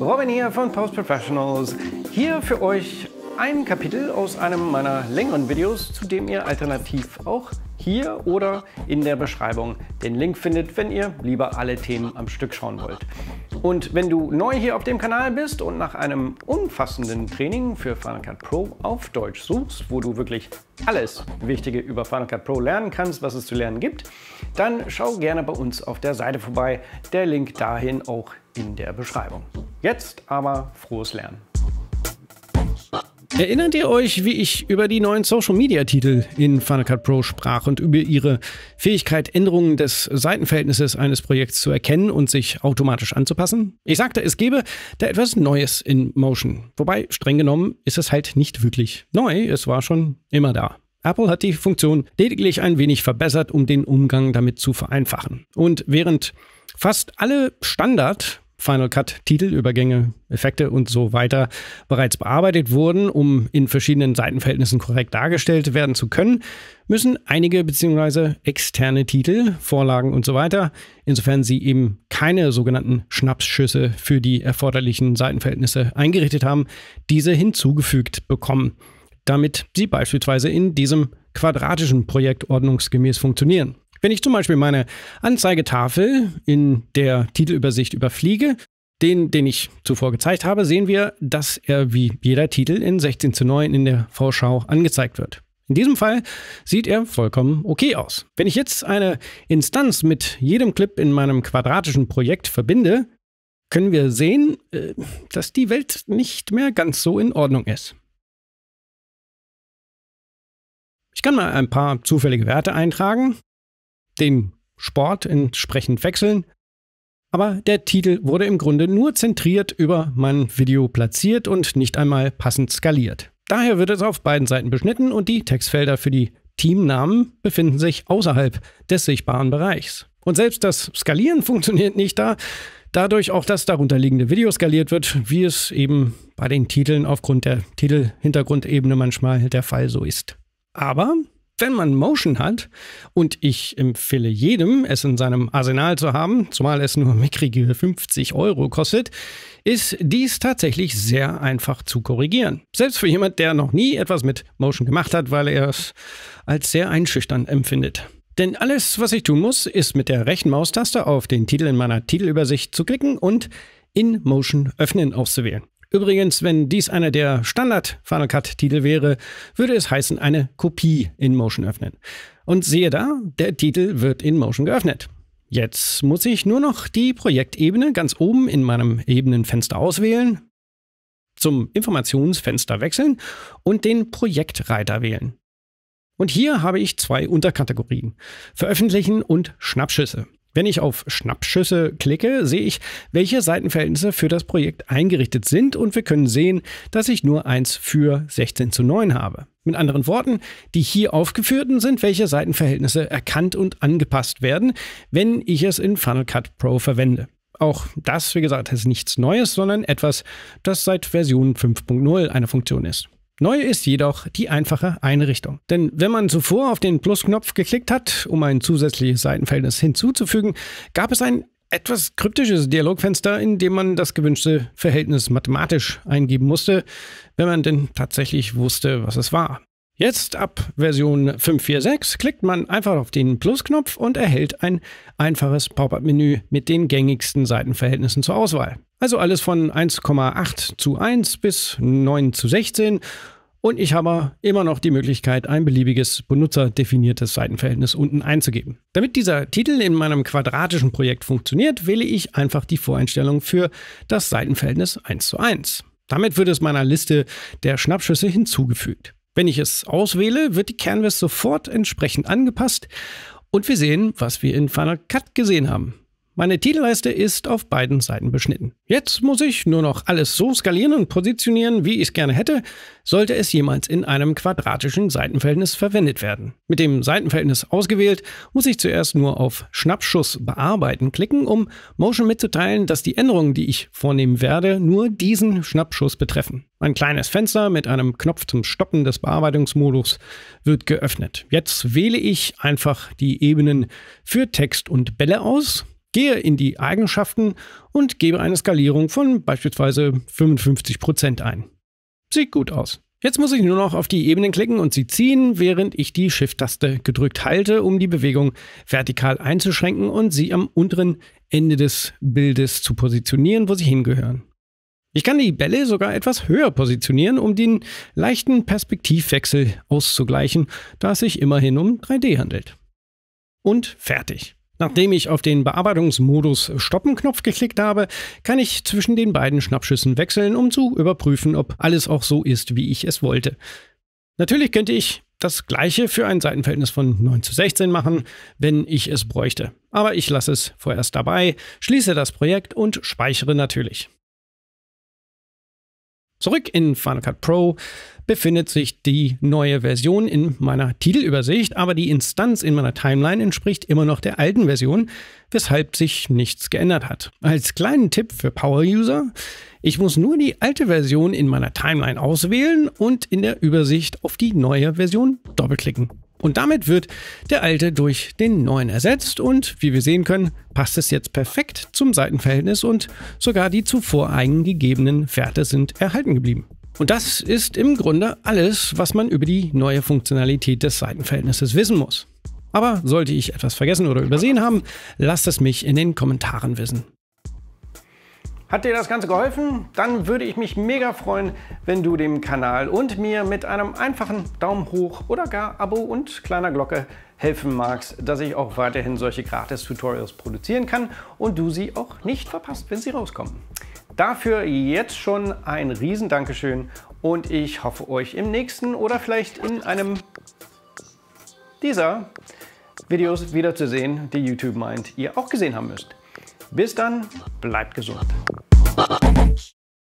Robin hier von Post Professionals. Hier für euch ein Kapitel aus einem meiner längeren Videos, zu dem ihr alternativ auch hier oder in der Beschreibung den Link findet, wenn ihr lieber alle Themen am Stück schauen wollt. Und wenn du neu hier auf dem Kanal bist und nach einem umfassenden Training für Final Cut Pro auf Deutsch suchst, wo du wirklich alles Wichtige über Final Cut Pro lernen kannst, was es zu lernen gibt, dann schau gerne bei uns auf der Seite vorbei. Der Link dahin auch in der Beschreibung. Jetzt aber frohes Lernen. Erinnert ihr euch, wie ich über die neuen Social Media Titel in Final Cut Pro sprach und über ihre Fähigkeit, Änderungen des Seitenverhältnisses eines Projekts zu erkennen und sich automatisch anzupassen? Ich sagte, es gebe da etwas Neues in Motion. Wobei, streng genommen, ist es halt nicht wirklich neu. Es war schon immer da. Apple hat die Funktion lediglich ein wenig verbessert, um den Umgang damit zu vereinfachen. Und während fast alle Standard Final Cut Titelübergänge, Effekte und so weiter bereits bearbeitet wurden, um in verschiedenen Seitenverhältnissen korrekt dargestellt werden zu können, müssen einige bzw. externe Titel, Vorlagen und so weiter, insofern sie eben keine sogenannten Schnapsschüsse für die erforderlichen Seitenverhältnisse eingerichtet haben, diese hinzugefügt bekommen, damit sie beispielsweise in diesem quadratischen Projekt ordnungsgemäß funktionieren. Wenn ich zum Beispiel meine Anzeigetafel in der Titelübersicht überfliege, den, den ich zuvor gezeigt habe, sehen wir, dass er wie jeder Titel in 16 zu 9 in der Vorschau angezeigt wird. In diesem Fall sieht er vollkommen okay aus. Wenn ich jetzt eine Instanz mit jedem Clip in meinem quadratischen Projekt verbinde, können wir sehen, äh, dass die Welt nicht mehr ganz so in Ordnung ist. Ich kann mal ein paar zufällige Werte eintragen den Sport entsprechend wechseln. Aber der Titel wurde im Grunde nur zentriert über mein Video platziert und nicht einmal passend skaliert. Daher wird es auf beiden Seiten beschnitten und die Textfelder für die Teamnamen befinden sich außerhalb des sichtbaren Bereichs. Und selbst das Skalieren funktioniert nicht da, dadurch auch das darunterliegende Video skaliert wird, wie es eben bei den Titeln aufgrund der Titelhintergrundebene manchmal der Fall so ist. Aber wenn man Motion hat, und ich empfehle jedem, es in seinem Arsenal zu haben, zumal es nur mickrige 50 Euro kostet, ist dies tatsächlich sehr einfach zu korrigieren. Selbst für jemand, der noch nie etwas mit Motion gemacht hat, weil er es als sehr einschüchternd empfindet. Denn alles, was ich tun muss, ist mit der rechten Maustaste auf den Titel in meiner Titelübersicht zu klicken und in Motion öffnen auszuwählen. Übrigens, wenn dies einer der Standard Final Cut Titel wäre, würde es heißen, eine Kopie in Motion öffnen. Und siehe da, der Titel wird in Motion geöffnet. Jetzt muss ich nur noch die Projektebene ganz oben in meinem Ebenenfenster auswählen, zum Informationsfenster wechseln und den Projektreiter wählen. Und hier habe ich zwei Unterkategorien, Veröffentlichen und Schnappschüsse. Wenn ich auf Schnappschüsse klicke, sehe ich, welche Seitenverhältnisse für das Projekt eingerichtet sind und wir können sehen, dass ich nur eins für 16 zu 9 habe. Mit anderen Worten, die hier aufgeführten sind, welche Seitenverhältnisse erkannt und angepasst werden, wenn ich es in Final Cut Pro verwende. Auch das, wie gesagt, ist nichts Neues, sondern etwas, das seit Version 5.0 eine Funktion ist. Neu ist jedoch die einfache Einrichtung. Denn wenn man zuvor auf den Plusknopf geklickt hat, um ein zusätzliches Seitenverhältnis hinzuzufügen, gab es ein etwas kryptisches Dialogfenster, in dem man das gewünschte Verhältnis mathematisch eingeben musste, wenn man denn tatsächlich wusste, was es war. Jetzt ab Version 5.4.6 klickt man einfach auf den Plusknopf und erhält ein einfaches Pop-up-Menü mit den gängigsten Seitenverhältnissen zur Auswahl. Also alles von 1,8 zu 1 bis 9 zu 16 und ich habe immer noch die Möglichkeit, ein beliebiges benutzerdefiniertes Seitenverhältnis unten einzugeben. Damit dieser Titel in meinem quadratischen Projekt funktioniert, wähle ich einfach die Voreinstellung für das Seitenverhältnis 1 zu 1. Damit wird es meiner Liste der Schnappschüsse hinzugefügt. Wenn ich es auswähle, wird die Canvas sofort entsprechend angepasst und wir sehen, was wir in Final Cut gesehen haben. Meine Titelleiste ist auf beiden Seiten beschnitten. Jetzt muss ich nur noch alles so skalieren und positionieren, wie ich es gerne hätte, sollte es jemals in einem quadratischen Seitenverhältnis verwendet werden. Mit dem Seitenverhältnis ausgewählt, muss ich zuerst nur auf Schnappschuss bearbeiten klicken, um Motion mitzuteilen, dass die Änderungen, die ich vornehmen werde, nur diesen Schnappschuss betreffen. Ein kleines Fenster mit einem Knopf zum Stoppen des Bearbeitungsmodus wird geöffnet. Jetzt wähle ich einfach die Ebenen für Text und Bälle aus gehe in die Eigenschaften und gebe eine Skalierung von beispielsweise 55% ein. Sieht gut aus. Jetzt muss ich nur noch auf die Ebenen klicken und sie ziehen, während ich die Shift-Taste gedrückt halte, um die Bewegung vertikal einzuschränken und sie am unteren Ende des Bildes zu positionieren, wo sie hingehören. Ich kann die Bälle sogar etwas höher positionieren, um den leichten Perspektivwechsel auszugleichen, da es sich immerhin um 3D handelt. Und fertig. Nachdem ich auf den Bearbeitungsmodus Stoppen-Knopf geklickt habe, kann ich zwischen den beiden Schnappschüssen wechseln, um zu überprüfen, ob alles auch so ist, wie ich es wollte. Natürlich könnte ich das gleiche für ein Seitenverhältnis von 9 zu 16 machen, wenn ich es bräuchte. Aber ich lasse es vorerst dabei, schließe das Projekt und speichere natürlich. Zurück in Final Cut Pro befindet sich die neue Version in meiner Titelübersicht, aber die Instanz in meiner Timeline entspricht immer noch der alten Version, weshalb sich nichts geändert hat. Als kleinen Tipp für Power-User, ich muss nur die alte Version in meiner Timeline auswählen und in der Übersicht auf die neue Version doppelklicken. Und damit wird der alte durch den neuen ersetzt und wie wir sehen können, passt es jetzt perfekt zum Seitenverhältnis und sogar die zuvor eingegebenen Werte sind erhalten geblieben. Und das ist im Grunde alles, was man über die neue Funktionalität des Seitenverhältnisses wissen muss. Aber sollte ich etwas vergessen oder übersehen haben, lasst es mich in den Kommentaren wissen. Hat dir das Ganze geholfen? Dann würde ich mich mega freuen, wenn du dem Kanal und mir mit einem einfachen Daumen hoch oder gar Abo und kleiner Glocke helfen magst, dass ich auch weiterhin solche Gratis-Tutorials produzieren kann und du sie auch nicht verpasst, wenn sie rauskommen. Dafür jetzt schon ein riesen Dankeschön und ich hoffe euch im nächsten oder vielleicht in einem dieser Videos wiederzusehen, die YouTube meint, ihr auch gesehen haben müsst. Bis dann, bleibt gesund.